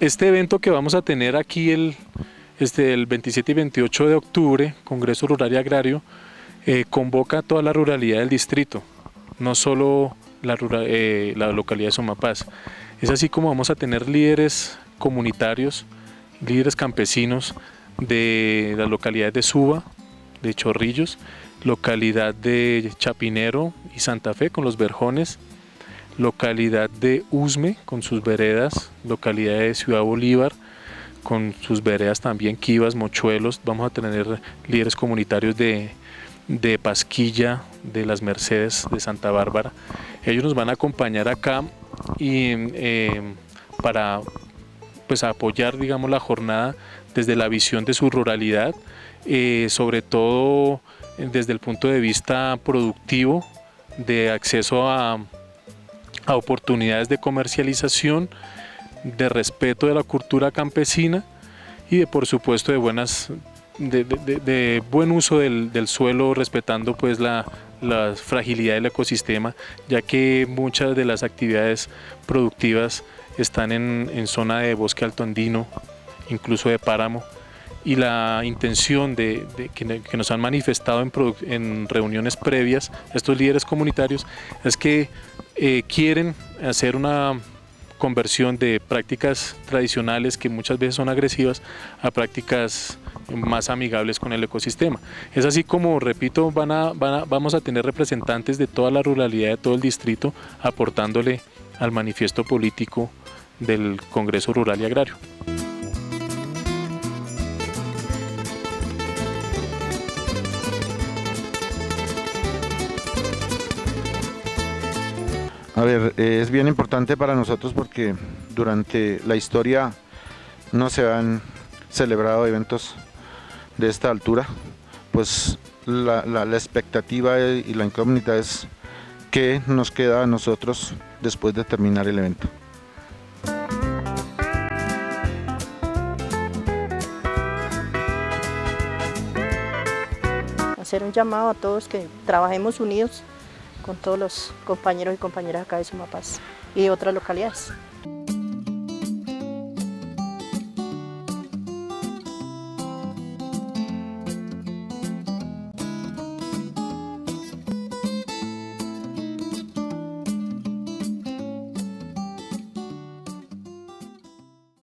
este evento que vamos a tener aquí el, este, el 27 y 28 de octubre, Congreso Rural y Agrario, eh, convoca a toda la ruralidad del distrito, no solo la, eh, la localidad de Somapaz. Es así como vamos a tener líderes comunitarios, líderes campesinos de las localidades de Suba, de Chorrillos, localidad de Chapinero y Santa Fe con los Verjones, localidad de Usme con sus veredas, localidad de Ciudad Bolívar con sus veredas también, Kivas, Mochuelos, vamos a tener líderes comunitarios de, Pasquilla, de las Mercedes, de Santa Bárbara. Ellos nos van a acompañar acá y eh, para pues apoyar digamos la jornada desde la visión de su ruralidad, eh, sobre todo desde el punto de vista productivo, de acceso a, oportunidades de comercialización, de respeto de la cultura campesina y de por supuesto de buenas de, buen uso del, suelo respetando pues la, fragilidad del ecosistema ya que muchas de las actividades productivas están en zona de bosque alto andino incluso de páramo y la intención de, que, nos han manifestado en, reuniones previas estos líderes comunitarios es que eh, quieren hacer una conversión de prácticas tradicionales que muchas veces son agresivas a prácticas más amigables con el ecosistema. Es así como, repito, van a, vamos a tener representantes de toda la ruralidad de todo el distrito aportándole al manifiesto político del Congreso Rural y Agrario. A ver, eh, es bien importante para nosotros porque durante la historia no se han celebrado eventos de esta altura, pues la, expectativa y la incógnita es qué nos queda a nosotros después de terminar el evento. Hacer un llamado a todos que trabajemos unidos con todos los compañeros y compañeras acá de Sumapaz y otras localidades.